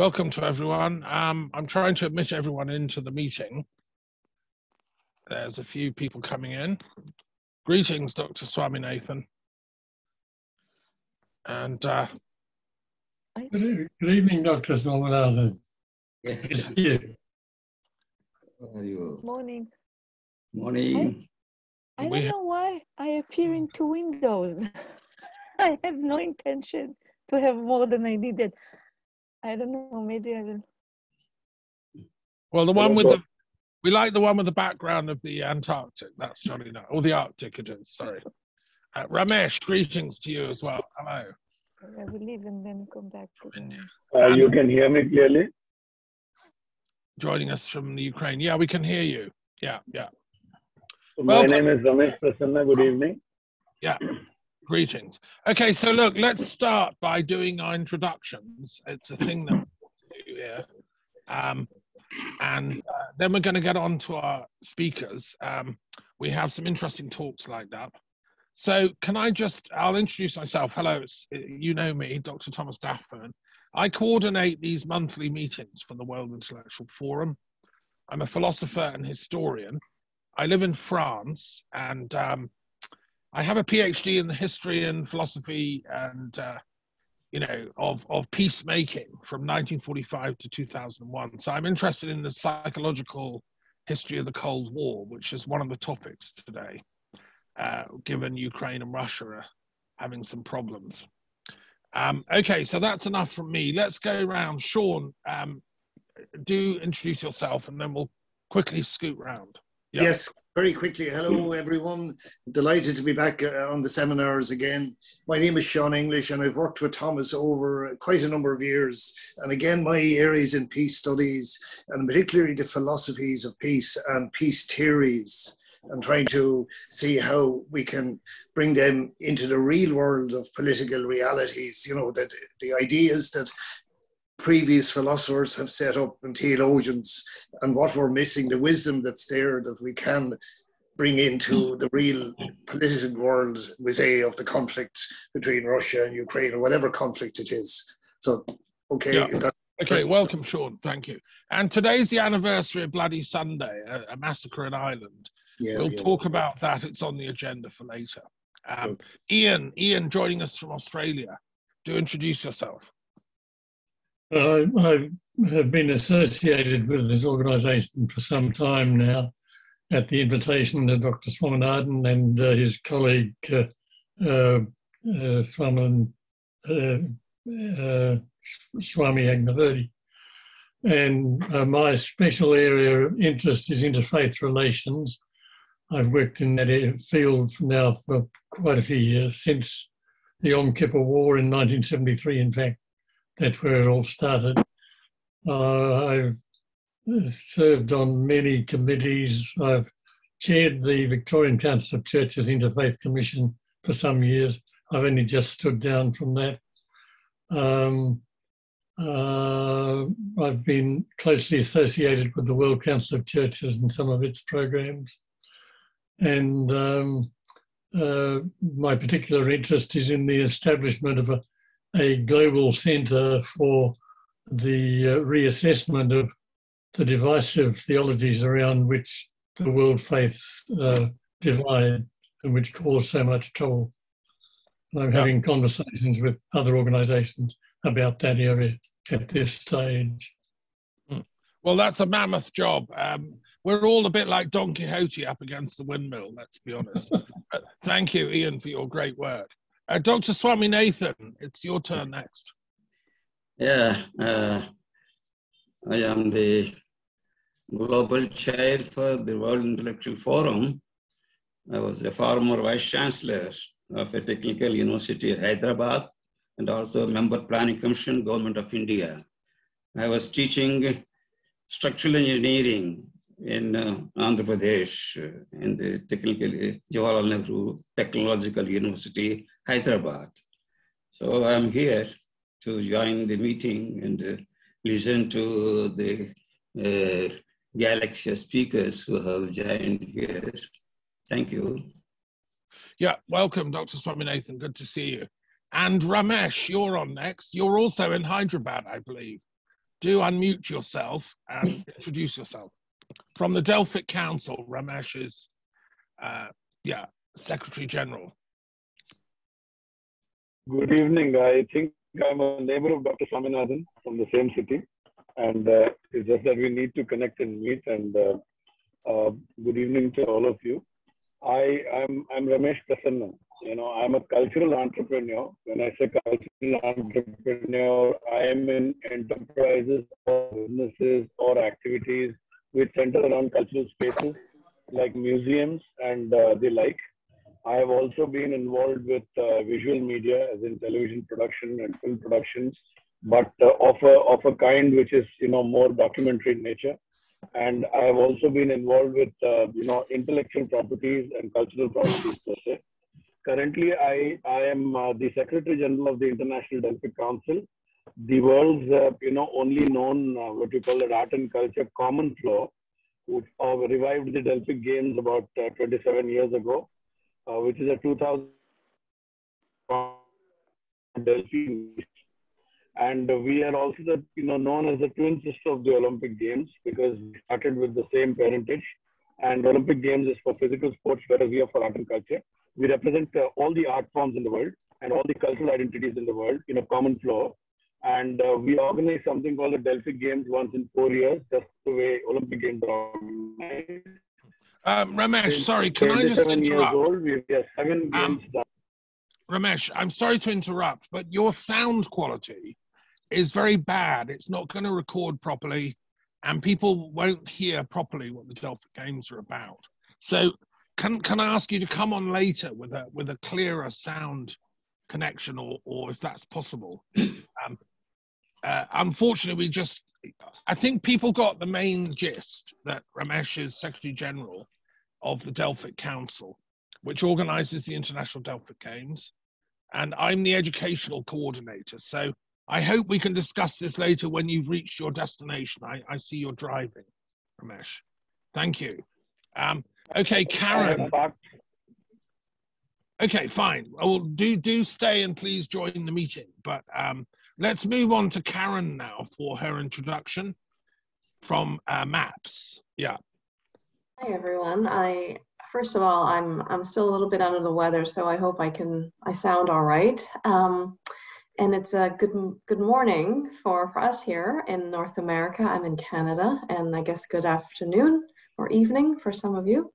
Welcome to everyone. Um, I'm trying to admit everyone into the meeting. There's a few people coming in. Greetings, Dr. Swaminathan. And uh, good, evening, good evening, Dr. Swaminathan. Good to see you. How are you? Morning. Morning. I We don't know why I appear in two windows. I have no intention to have more than I needed. I don't know, maybe I will. well, the one with the we like the one with the background of the Antarctic. That's jolly nice. Or the Arctic it is. Sorry. Uh, Ramesh, greetings to you as well. Hello. I will leave and then come back to the... India. Uh, you can hear me clearly? Joining us from the Ukraine. Yeah, we can hear you. Yeah, yeah. So my Welcome. name is Ramesh Prasanna. Good evening. Greetings. Okay, so look, let's start by doing our introductions. It's a thing that we do here. Um, and uh, then we're going to get on to our speakers. Um, we have some interesting talks lined up. So, can I just, I'll introduce myself. Hello, you know me, Dr. Thomas Daffern. I coordinate these monthly meetings for the World Intellectual Forum. I'm a philosopher and historian. I live in France and um, I have a PhD in the history and philosophy and uh, you know of of peacemaking from 1945 to 2001. So I'm interested in the psychological history of the Cold War, which is one of the topics today, uh, given Ukraine and Russia are having some problems. Um, okay, so that's enough from me. Let's go around. Sean, um, do introduce yourself, and then we'll quickly scoot round. Yeah. Yes, very quickly. Hello, everyone. Delighted to be back uh, on the seminars again. My name is Sean English, and I've worked with Thomas over quite a number of years. And again, my areas in peace studies, and particularly the philosophies of peace and peace theories, and trying to see how we can bring them into the real world of political realities. You know, that the ideas that previous philosophers have set up and theologians and what we're missing, the wisdom that's there that we can bring into the real political world, we say, of the conflict between Russia and Ukraine or whatever conflict it is. So, okay, Yeah. Okay, welcome, Sean. Thank you. And today's the anniversary of Bloody Sunday, a, a massacre in Ireland. yeah, we'll yeah. talk about that. It's on the agenda for later. Um, Ian, Ian, joining us from Australia. Do introduce yourself. I, I have been associated with this organisation for some time now at the invitation of Dr. Swaminathan and uh, his colleague uh, uh, uh, Swamin, uh, uh, Swami Agnavarti. And my special area of interest is interfaith relations. I've worked in that field now for quite a few years, since the Yom Kippur War in 1973, in fact. That's where it all started. Uh, I've served on many committees. I've chaired the Victorian Council of Churches Interfaith Commission for some years. I've only just stood down from that. Um, uh, I've been closely associated with the World Council of Churches and some of its programs. And um, uh, my particular interest is in the establishment of a a global centre for the uh, reassessment of the divisive theologies around which the world faiths uh, divide and which cause so much trouble. And I'm Yeah. having conversations with other organisations about that area at this stage. Well, that's a mammoth job. Um, we're all a bit like Don Quixote up against the windmill, let's be honest. But thank you, Ian, for your great work. Uh, Dr. Swaminathan, it's your turn next. Yeah, uh, I am the global chair for the World Intellectual Forum. I was a former vice chancellor of a technical university at Hyderabad and also member planning commission, government of India. I was teaching structural engineering in uh, Andhra Pradesh uh, in the technical Jawaharlal Nehru Technological University, Hyderabad. So I'm here to join the meeting and uh, listen to the uh, Galaxy speakers who have joined here. Thank you. Yeah, welcome, Dr. Swaminathan. Good to see you. And Ramesh, you're on next. You're also in Hyderabad, I believe. do unmute yourself and introduce yourself. From the Delphic Council, Ramesh is, uh, yeah, Secretary General. Good evening. I think I'm a neighbor of Dr. Swaminathan from the same city. And uh, it's just that we need to connect and meet. And uh, uh, good evening to all of you. I, I'm, I'm Ramesh Prasanna. You know, I'm a cultural entrepreneur. When I say cultural entrepreneur, I am in enterprises or businesses or activities which center around cultural spaces like museums and uh, the like. I have also been involved with uh, visual media, as in television production and film productions, but uh, of a of a kind which is you know more documentary in nature. And I have also been involved with uh, you know intellectual properties and cultural properties per se. Currently, I I am uh, the Secretary General of the International Delphic Council, the world's uh, you know only known uh, what you call it art and culture common flow, which revived the Delphic Games about 27 years ago uh, which is a 2000 Delphi. And we are also the, you know, known as the twin sister of the Olympic Games because we started with the same parentage. And Olympic Games is for physical sports, whereas we are for art and culture. We represent uh, all the art forms in the world and all the cultural identities in the world in a common floor. And uh, we organize something called the Delphic Games once in four years, just the way Olympic Games are organized. Um, Ramesh, sorry, can I just interrupt? Old, we have seven um, Ramesh, I'm sorry to interrupt, but your sound quality is very bad. It's not going to record properly, and people won't hear properly what the Delphic Games are about. So, can can I ask you to come on later with a with a clearer sound connection, or or if that's possible? Um, uh, unfortunately, we just I think people got the main gist that Ramesh is Secretary General of the Delphic Council, which organizes the International Delphic Games, and I'm the educational coordinator. So I hope we can discuss this later when you've reached your destination. I, I see you're driving, Ramesh. Thank you. Um, okay, Karen. Okay, fine. Well, do do stay and please join the meeting. But um, Let's move on to Karen now for her introduction from uh, MAPS. Yeah. Hi everyone. I first of all, I'm I'm still a little bit under the weather, so I hope I can I sound all right. Um, and it's a good good morning for, for us here in North America. I'm in Canada, and I guess good afternoon or evening for some of you.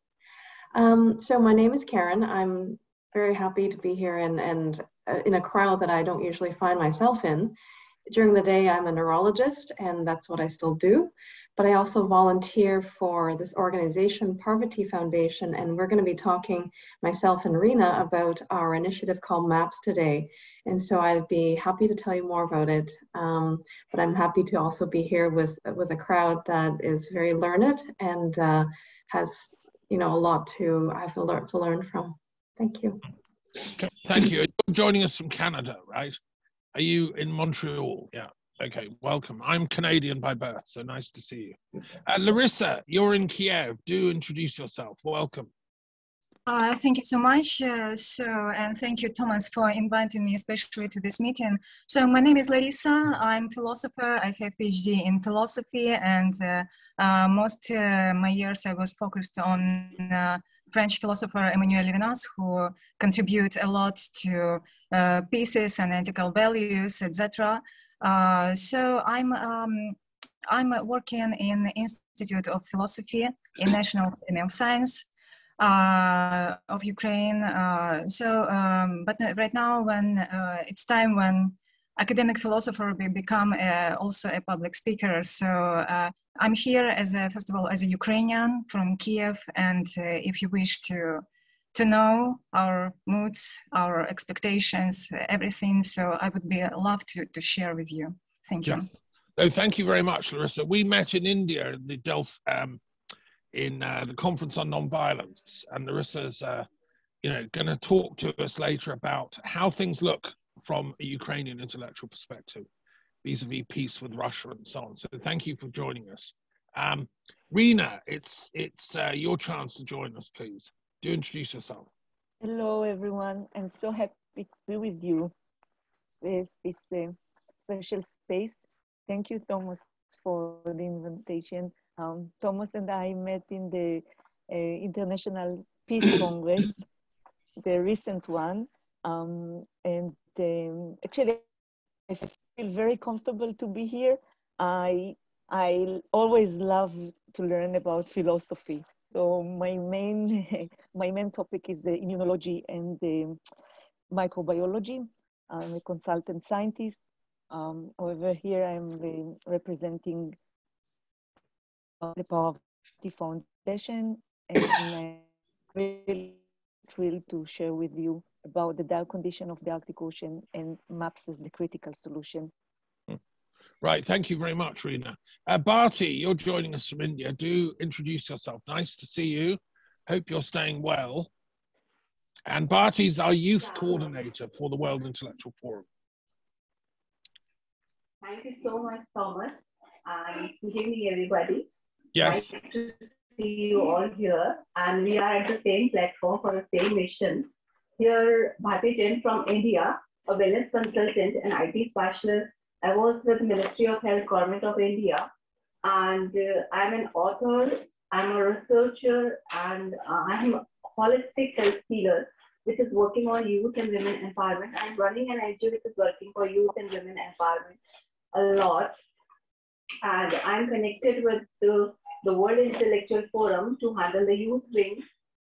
Um, so my name is Karen. I'm very happy to be here and and in a crowd that I don't usually find myself in. During the day, I'm a neurologist, and that's what I still do. But I also volunteer for this organization, Parvati Foundation, and we're going to be talking, myself and Rena, about our initiative called MAPS today. And so I'd be happy to tell you more about it. Um, but I'm happy to also be here with, with a crowd that is very learned and uh, has, you know, a lot to I have learn to learn from. Thank you. Thank you. You're joining us from Canada, right? Are you in Montreal? Yeah. Okay, welcome. I'm Canadian by birth, so nice to see you. Uh, Larissa, you're in Kiev. Do introduce yourself. Welcome. Uh, thank you so much. Uh, so, and thank you, Thomas, for inviting me, especially to this meeting. So, my name is Larissa. I'm philosopher. I have PhD in philosophy, and uh, uh most uh, my years I was focused on uh, French philosopher Emmanuel Levinas, who contribute a lot to uh, pieces and ethical values, etc. Uh, so I'm um, I'm working in the Institute of Philosophy in National Academy of Science uh, of Ukraine. Uh, so, um, but right now, when uh, it's time when academic philosopher will become uh, also a public speaker. So uh, I'm here as a, first of all, as a Ukrainian from Kiev. And uh, if you wish to, to know our moods, our expectations, everything. So I would be love to, to share with you. Thank you. Yeah. thank you very much, Larissa. We met in India in the Delph, um, in uh, the conference on nonviolence, and Larissa's, uh, you know, going to talk to us later about how things look from a Ukrainian intellectual perspective vis-a-vis peace with Russia and so on. So thank you for joining us. Um, Rena, it's it's uh, your chance to join us, please. Do introduce yourself. Hello, everyone. I'm so happy to be with you with this uh, special space. thank you, Thomas, for the invitation. Um, Thomas and I met in the uh, International Peace Congress, the recent one. Um, and um, actually, I feel very comfortable to be here. I, I always love to learn about philosophy. So my main, my main topic is the immunology and the microbiology. I'm a consultant scientist. Um, however, here I'm representing the the Foundation, and I'm really thrilled to share with you about the dire condition of the Arctic Ocean and MAPS as the critical solution. Right, thank you very much, Rena. Uh, Bharti, you're joining us from India. Do introduce yourself. Nice to see you. Hope you're staying well. And Bharti's our youth coordinator for the World Intellectual Forum. Thank you so much, Thomas. And good evening, everybody. Yes. Nice to see you all here. And we are at the same platform for the same mission. Here, Bharti Jain from India, a wellness consultant and IT specialist. I was with the Ministry of Health, Government of India. And uh, I'm an author, I'm a researcher, and uh, I'm a holistic health healer, which is working on youth and women empowerment. I'm running an NGO which is working for youth and women empowerment a lot. And I'm connected with the the World Intellectual Forum to handle the youth wing.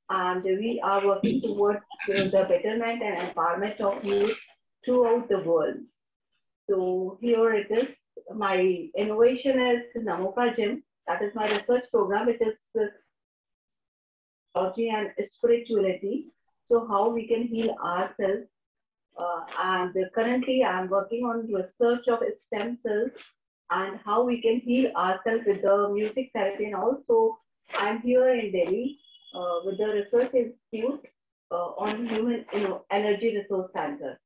And we are working towards the betterment and empowerment of youth throughout the world. So here it is. My innovation is Namoka Gym. That is my research program, which is psychology and spirituality. So how we can heal ourselves. Uh, and currently I'm working on research of stem cells and how we can heal ourselves with the music therapy. And also, I'm here in Delhi uh, with the Research Institute uh, on Human you know, Energy Resource Center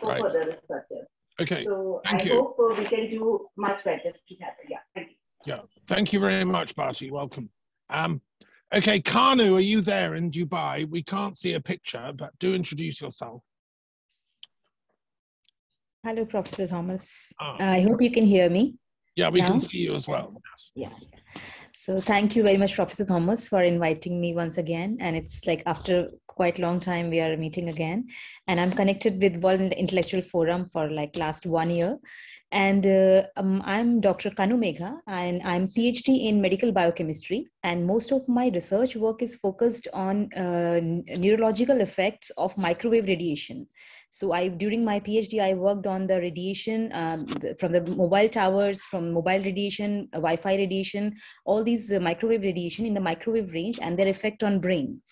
for Right. further research. Okay, So thank I you. hope uh, we can do much better together. Yeah, thank you. Yeah, thank you very much, Bharti. Welcome. Um, okay, Kanu, are you there in Dubai? We can't see a picture, but do introduce yourself. Hello, Professor Thomas. Ah. I hope you can hear me. Yeah, we can see you as well. Yeah. So thank you very much, Professor Thomas, for inviting me once again. And it's like after quite long time we are meeting again. And I'm connected with World Intellectual Forum for like last one year. And uh, um, I'm Dr. Kanu Megha, and I'm PhD in medical biochemistry. And most of my research work is focused on uh, neurological effects of microwave radiation. So I, during my PhD, I worked on the radiation um, from the mobile towers, from mobile radiation, uh, Wi-Fi radiation, all these uh, microwave radiation in the microwave range and their effect on brain.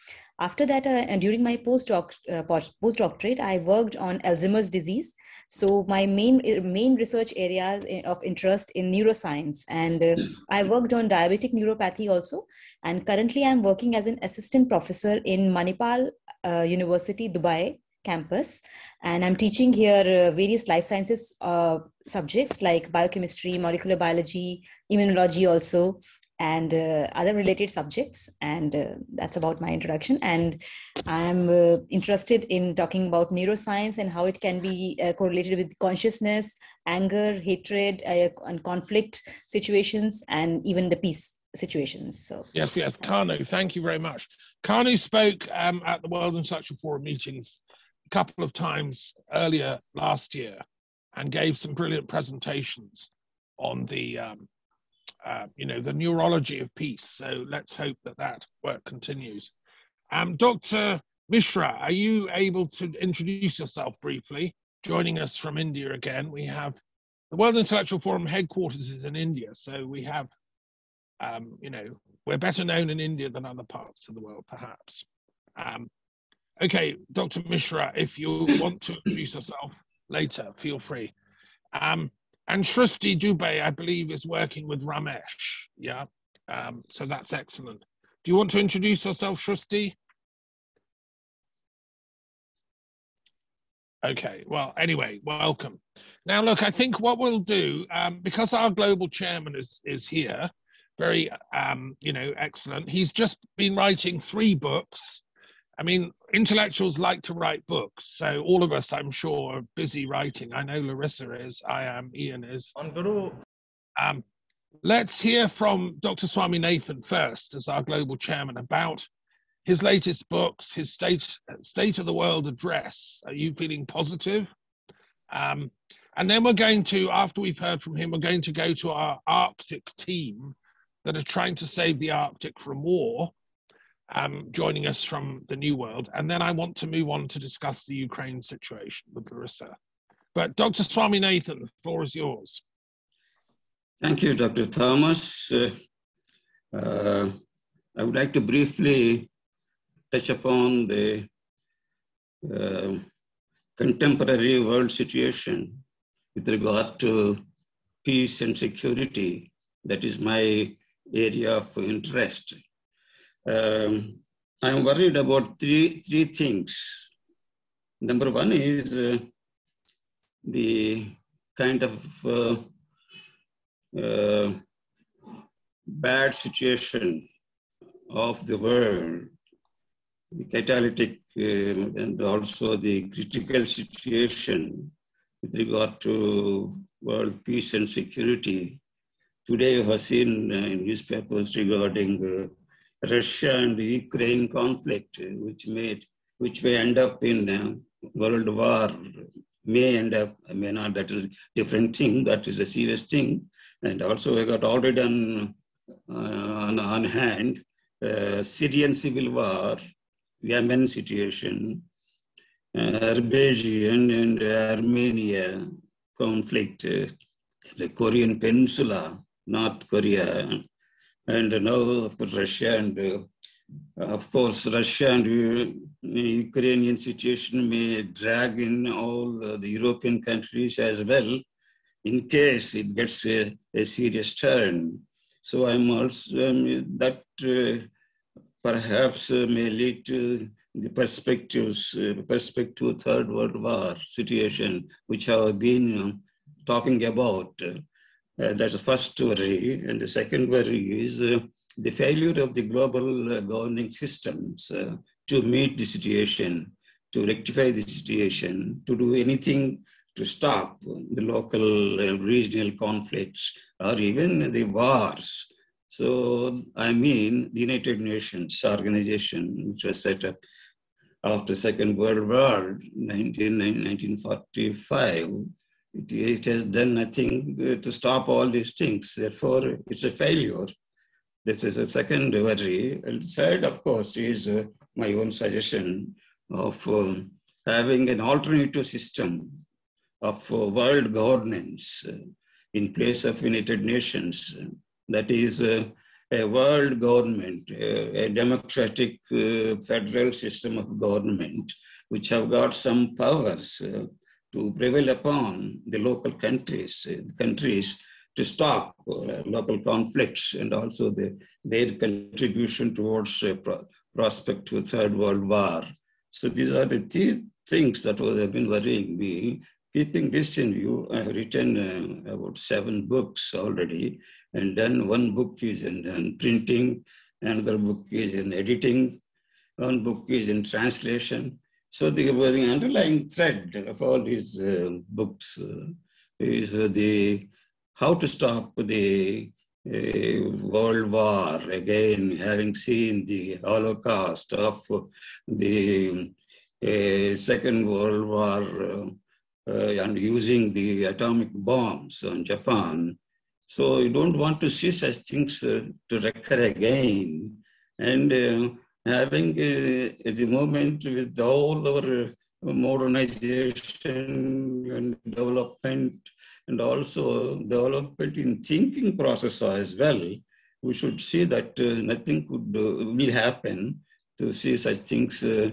After that, uh, and during my postdoc, uh, post- postdoctorate, I worked on Alzheimer's disease. So my main main research areas of interest in neuroscience, and uh, I worked on diabetic neuropathy also. And currently, I'm working as an assistant professor in Manipal uh, University, Dubai campus, and I'm teaching here uh, various life sciences uh, subjects like biochemistry, molecular biology, immunology also and uh, other related subjects and uh, that's about my introduction. And i'm uh, interested in talking about neuroscience and how it can be uh, correlated with consciousness anger hatred uh, and conflict situations and even the peace situations so. Yes, yes, Kanu, thank you very much. Kanu spoke um, at the World and Intellectual Forum meetings a couple of times earlier last year and gave some brilliant presentations on the, um, uh, you know, the neurology of peace. So let's hope that that work continues. Um, Dr. Mishra, are you able to introduce yourself briefly? Joining us from India again, we have the World Intellectual Forum headquarters is in India, so we have um, you know, we're better known in India than other parts of the world, perhaps. Um, okay, Dr. Mishra, if you want to introduce yourself later, feel free. Um, and Shrusti Dubey, I believe, is working with Ramesh. Yeah, um, so that's excellent. Do you want to introduce yourself, Shrusti? Okay, well, anyway, welcome. Now, look, I think what we'll do, um, because our global chairman is, is here, very, um, you know, excellent. He's just been writing three books. I mean, intellectuals like to write books. So all of us, I'm sure, are busy writing. I know Larissa is, I am, Ian is. Um, let's hear from Dr. Swaminathan first as our global chairman about his latest books, his state, state of the world address. Are you feeling positive? Um, and then we're going to, after we've heard from him, we're going to go to our Arctic team that are trying to save the Arctic from war um, joining us from the New World. And then I want to move on to discuss the Ukraine situation with Larissa. But Dr. Swaminathan, the floor is yours. Thank you, Dr. Thomas. Uh, uh, I would like to briefly touch upon the uh, contemporary world situation with regard to peace and security. That is my area of interest. Um, I'm worried about three, three things. Number one is uh, the kind of uh, uh, bad situation of the world, the catalytic um, and also the critical situation with regard to world peace and security. Today, I have seen uh, in newspapers regarding uh, Russia and Ukraine conflict, which may which may end up in uh, world war, may end up, may not. That is a different thing. That is a serious thing. And also, I got already on uh, on, on hand uh, Syrian civil war, Yemen situation, Azerbaijan and Armenia conflict, the Korean Peninsula, North Korea, and now Russia and uh, of course Russia and uh, Ukrainian situation may drag in all uh, the European countries as well in case it gets a, a serious turn. So I'm also um, that uh, perhaps uh, may lead to the perspectives, uh, perspective third world war situation, which I have been talking about. Uh, that's the first worry. And the second worry is uh, the failure of the global uh, governing systems to meet the situation, to rectify the situation, to do anything to stop the local uh, regional conflicts or even the wars. So, I mean, the United Nations organization, which was set up after Second World War, 19, 1945, it, it has done nothing uh, to stop all these things. Therefore, it's a failure. This is a second worry. And third, of course, is uh, my own suggestion of um, having an alternative system of uh, world governance uh, in place of United Nations. That is uh, a world government, a democratic uh, federal system of government, which have got some powers to prevail upon the local countries, uh, countries to stop uh, local conflicts and also the, their contribution towards a pro prospect to a third world war. So these are the three things that have been worrying me. Keeping this in view, I have written uh, about seven books already, and then one book is in, in printing, another book is in editing, one book is in translation, so the underlying thread of all these uh, books uh, is uh, the how to stop the uh, World War again, having seen the Holocaust of the uh, Second World War uh, and using the atomic bombs on Japan. So you don't want to see such things to recur again. And having uh, at the moment with all our modernization and development and also development in thinking process as well, we should see that uh, nothing could uh, will happen to see such things, uh,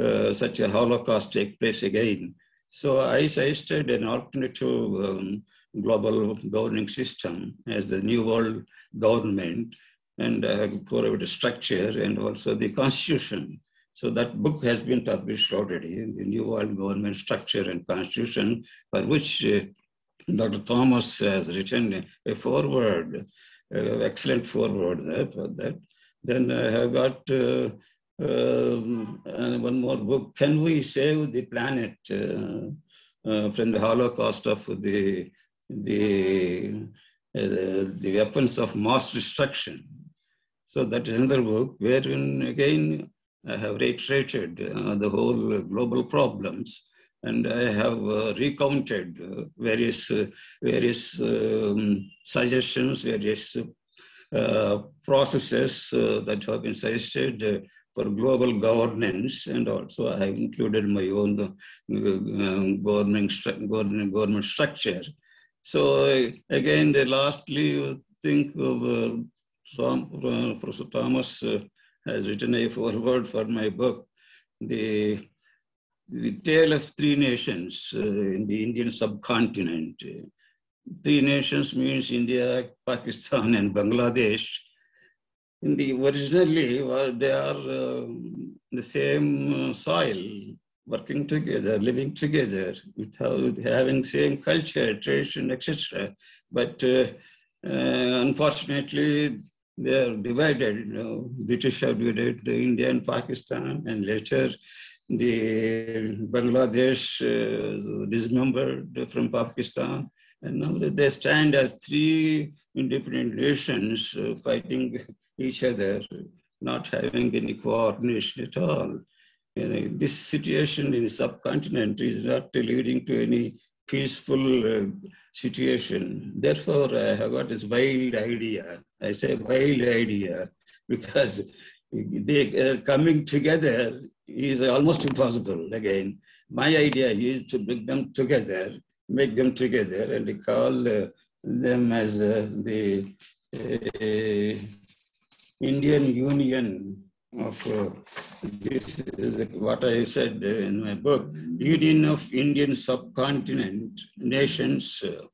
uh, such a Holocaust take place again. So I suggested an alternative um, global governing system as the new world government and uh, the structure and also the constitution. So that book has been published already, the New World Government Structure and Constitution, for which uh, Dr. Thomas has written a foreword, uh, excellent foreword there for that. Then I have got uh, um, one more book, Can We Save the Planet uh, uh, from the Holocaust of the, the, the weapons of mass destruction? So that is another book wherein again I have reiterated uh, the whole global problems and I have uh, recounted uh, various, various um, suggestions, various processes that have been suggested for global governance, and also I have included my own uh, government, government, government structure. So again, the lastly, think of Professor Thomas uh, has written a foreword for my book, the the tale of three nations uh, in the Indian subcontinent. Three nations means India, Pakistan, and Bangladesh in the originally they are uh, the same soil working together living together without having same culture tradition etc but uh, uh, unfortunately they are divided you know british have divided the india and pakistan and later the bangladesh uh, dismembered from pakistan and now they stand as three independent nations uh, fighting each other, not having any coordination at all. You know, this situation in the subcontinent is not leading to any peaceful uh, situation. Therefore, I have got this wild idea. I say wild idea because they uh, coming together is almost impossible. Again, my idea is to bring them together, make them together, and call uh, them as uh, the uh, Indian Union of uh, this is what I said in my book, Union of Indian subcontinent nations uh,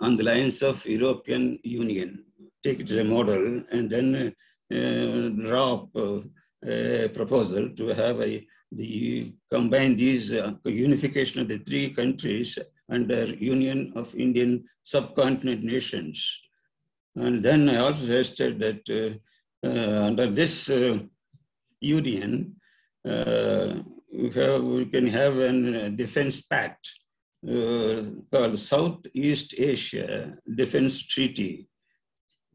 on the lines of European Union. Take it as a model and then uh, drop uh, a proposal to have a the combine these uh, unification of the three countries under Union of Indian subcontinent nations. And then I also suggested that uh, uh, under this uh, union, uh, we, have, we can have a defense pact called Southeast Asia Defense Treaty.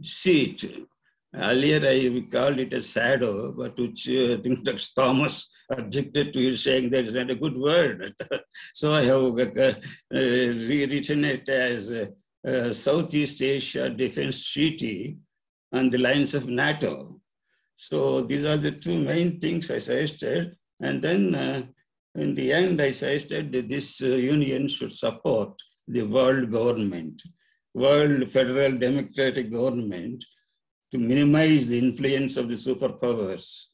SEAT. Earlier, I called it a SADO, but which uh, I think Dr. Thomas objected to it, saying that is not a good word. so I have uh, rewritten it as uh, Southeast Asia Defense Treaty on the lines of NATO. So these are the two main things I suggested. And then uh, in the end, I suggested that this uh, union should support the world government, world federal democratic government to minimize the influence of the superpowers.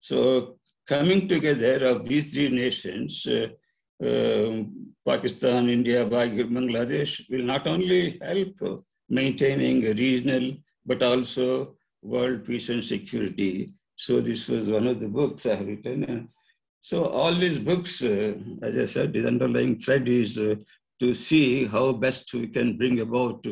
So coming together of these three nations, uh, uh, Pakistan, India, Bangladesh will not only help maintaining regional but also world peace and security. So this was one of the books I have written. So all these books, uh, as I said, the underlying thread is uh, to see how best we can bring about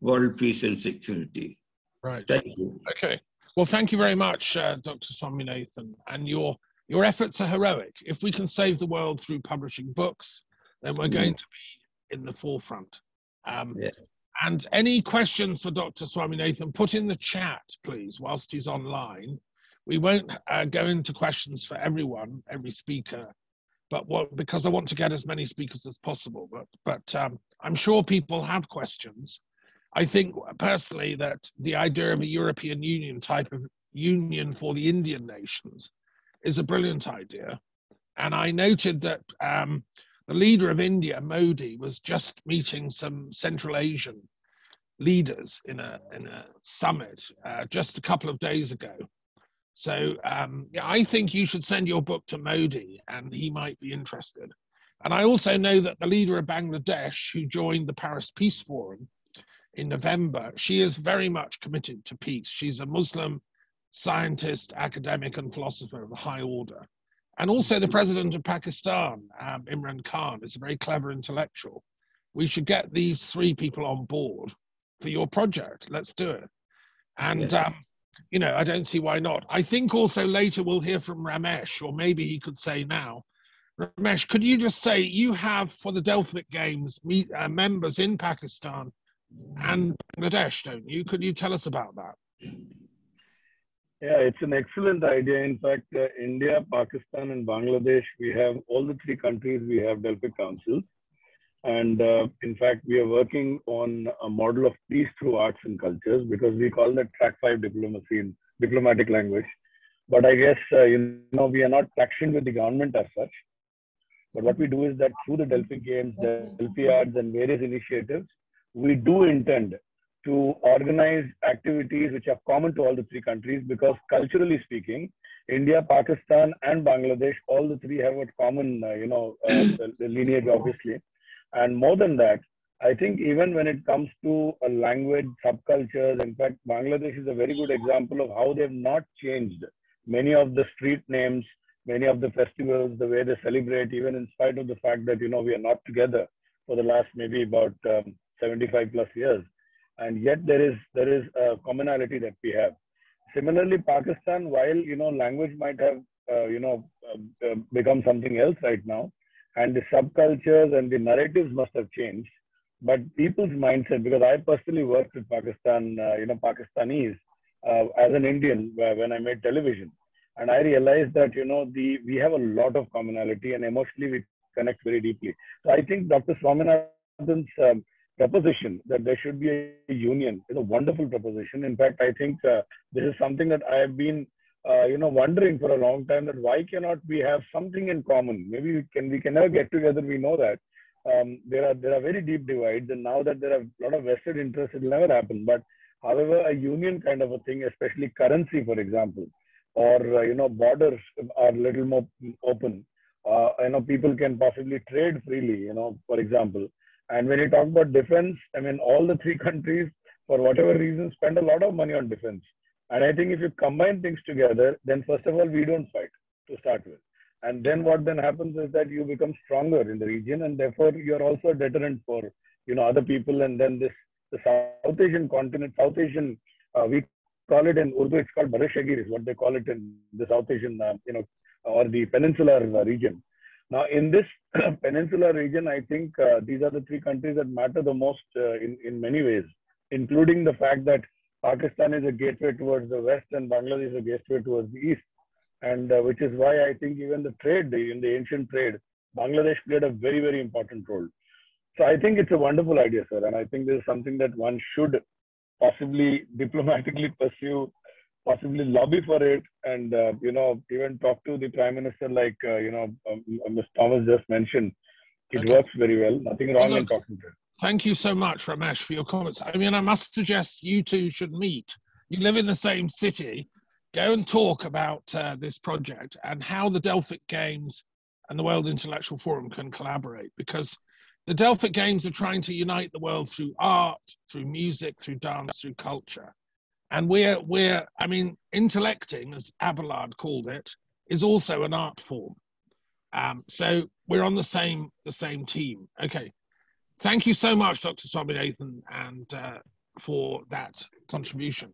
world peace and security. Right. Thank you. Okay. Well, thank you very much, uh, Dr. Swaminathan. And your your efforts are heroic. If we can save the world through publishing books, then we're going mm. to be in the forefront. Um, yeah. And any questions for Dr. Swaminathan, put in the chat, please, whilst he's online. We won't uh, go into questions for everyone, every speaker, but what, because I want to get as many speakers as possible. But, but um, I'm sure people have questions. I think personally that the idea of a European Union type of union for the Indian nations is a brilliant idea. And I noted that um, the leader of India, Modi, was just meeting some Central Asian leaders in a in a summit uh, just a couple of days ago. So um, yeah, I think you should send your book to Modi, and he might be interested. And I also know that the leader of Bangladesh, who joined the Paris Peace Forum in November, she is very much committed to peace. She's a Muslim scientist, academic, and philosopher of a high order. And also the president of Pakistan, um, Imran Khan, is a very clever intellectual. We should get these three people on board for your project. Let's do it. And yeah. um, you know, I don't see why not. I think also later we'll hear from Ramesh, or maybe he could say now. Ramesh, could you just say you have for the Delphic Games meet, uh, members in Pakistan and Bangladesh, don't you? Could you tell us about that? Yeah, it's an excellent idea. In fact, uh, India, Pakistan, and Bangladesh, we have all the three countries, we have Delphic councils. And uh, in fact, we are working on a model of peace through arts and cultures because we call that track five diplomacy in diplomatic language. But I guess, uh, you know, we are not traction with the government as such. But what we do is that through the Delphi Games, the Delphi Arts, and various initiatives, we do intend to organize activities which are common to all the three countries because culturally speaking, India, Pakistan, and Bangladesh, all the three have a common, uh, you know, uh, lineage, obviously. And more than that, I think even when it comes to a language, subcultures, in fact, Bangladesh is a very good example of how they've not changed many of the street names, many of the festivals, the way they celebrate, even in spite of the fact that, you know, we are not together for the last maybe about um, 75 plus years. And yet there is, there is a commonality that we have. Similarly, Pakistan, while, you know, language might have, uh, you know, uh, uh become something else right now, and the subcultures and the narratives must have changed. But people's mindset, because I personally worked with Pakistan, uh, you know, Pakistanis uh, as an Indian uh, when I made television, and I realized that you know the we have a lot of commonality and emotionally we connect very deeply. So I think Dr. Swaminathan's um, proposition that there should be a union is a wonderful proposition. In fact, I think uh, this is something that I have been uh, you know, wondering for a long time that why cannot we have something in common? Maybe we can we can never get together. We know that um, there are there are very deep divides, and now that there are a lot of vested interests, it will never happen. But however, a union kind of a thing, especially currency, for example, or uh, you know, borders are a little more open. Uh, you know, people can possibly trade freely. You know, for example, and when you talk about defense, I mean, all the three countries, for whatever reason, spend a lot of money on defense and I think if you combine things together, then first of all, we don't fight to start with. And then what then happens is that you become stronger in the region and therefore you're also a deterrent for, you know, other people. And then this, the South Asian continent, South Asian, uh, we call it in Urdu, it's called Barashagir is what they call it in the South Asian, uh, you know, or the peninsular uh, region. Now, in this peninsular region, I think uh, these are the three countries that matter the most uh, in, in many ways, including the fact that Pakistan is a gateway towards the west and Bangladesh is a gateway towards the east. And uh, which is why I think even the trade, in the ancient trade, Bangladesh played a very, very important role. So I think it's a wonderful idea, sir. And I think this is something that one should possibly diplomatically pursue, possibly lobby for it, and, uh, you know, even talk to the prime minister like, uh, you know, um, Ms. Thomas just mentioned. It okay. works very well. Nothing wrong in talking to him. Thank you so much, Ramesh, for your comments. I mean, I must suggest you two should meet. You live in the same city. Go and talk about uh, this project and how the Delphic Games and the World Intellectual Forum can collaborate because the Delphic Games are trying to unite the world through art, through music, through dance, through culture. And we're, we're I mean, intellecting, as Abelard called it, is also an art form. Um, so we're on the same, the same team. Okay, Thank you so much, Dr. Swaminathan, and uh, for that contribution.